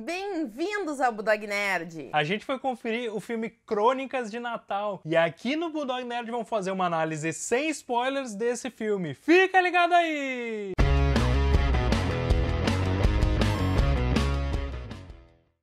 Bem-vindos ao Bulldog Nerd! A gente foi conferir o filme Crônicas de Natal e aqui no Bulldog Nerd vamos fazer uma análise sem spoilers desse filme. Fica ligado aí!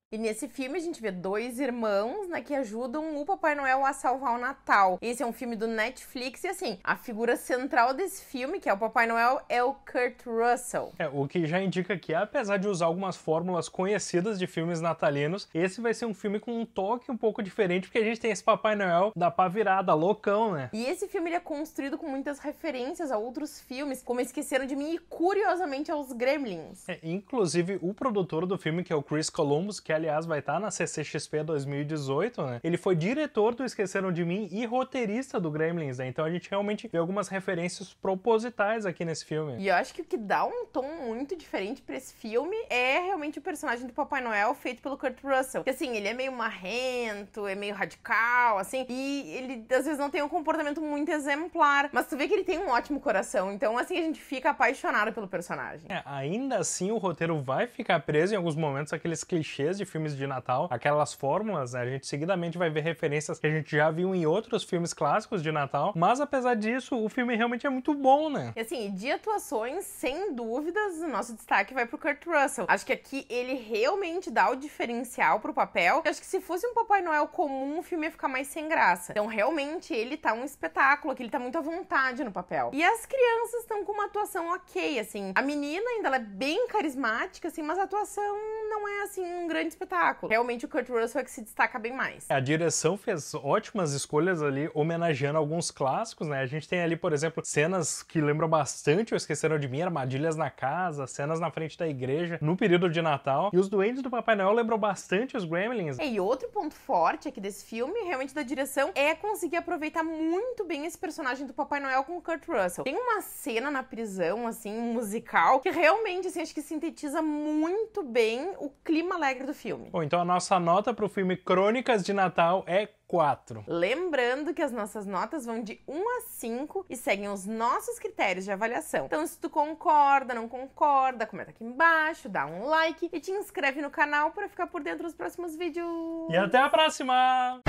E nesse filme a gente vê dois irmãos, né, que ajudam o Papai Noel a salvar o Natal. Esse é um filme do Netflix e assim, a figura central desse filme, que é o Papai Noel, é o Kurt Russell. É, o que já indica que apesar de usar algumas fórmulas conhecidas de filmes natalinos, esse vai ser um filme com um toque um pouco diferente, porque a gente tem esse Papai Noel da pá virada, loucão, né? E esse filme ele é construído com muitas referências a outros filmes, como Esqueceram de Mim e curiosamente aos Gremlins. É, inclusive o produtor do filme, que é o Chris Columbus, que aliás vai estar na CCXP 2018, né? Ele foi diretor do Esqueceram de Mim e roteirista do Gremlins, né? Então a gente realmente vê algumas referências propositais aqui nesse filme. E eu acho que o que dá um tom muito diferente para esse filme é realmente o personagem do Papai Noel feito pelo Kurt Russell. Que assim, ele é meio marrento, é meio radical, assim, e ele às vezes não tem um comportamento muito exemplar, mas tu vê que ele tem um ótimo coração. Então, assim, a gente fica apaixonado pelo personagem. É, ainda assim o roteiro vai ficar preso em alguns momentos aqueles clichês de filmes de Natal, aquelas fórmulas, né? A gente seguidamente vai ver referências que a gente já viu em outros filmes clássicos de Natal, mas apesar disso, o filme realmente é muito bom, né? E assim, de atuações, sem dúvidas, o nosso destaque vai pro Kurt Russell. Acho que aqui ele realmente dá o diferencial pro papel. Eu acho que se fosse um Papai Noel comum, o filme ia ficar mais sem graça. Então, realmente, ele tá um espetáculo aqui, ele tá muito à vontade no papel. E as crianças estão com uma atuação ok, assim. A menina ainda é bem carismática, assim, mas a atuação não é, assim, um grande espetáculo. Realmente, o Kurt Russell é que se destaca bem mais. A direção fez ótimas escolhas ali, homenageando alguns clássicos, né? A gente tem ali, por exemplo, cenas que lembram bastante o Esqueceram de Mim, armadilhas na casa, cenas na frente da igreja, no período de Natal. E os duendes do Papai Noel lembram bastante os Gremlins. E outro ponto forte aqui desse filme, realmente da direção, é conseguir aproveitar muito bem esse personagem do Papai Noel com o Kurt Russell. Tem uma cena na prisão, assim, musical, que realmente, assim, acho que sintetiza muito bem o clima alegre do filme. Bom, então a nossa nota pro filme Crônicas de Natal é 4. Lembrando que as nossas notas vão de 1 a 5 e seguem os nossos critérios de avaliação. Então, se tu concorda, não concorda, comenta aqui embaixo, dá um like e te inscreve no canal para ficar por dentro dos próximos vídeos. E até a próxima!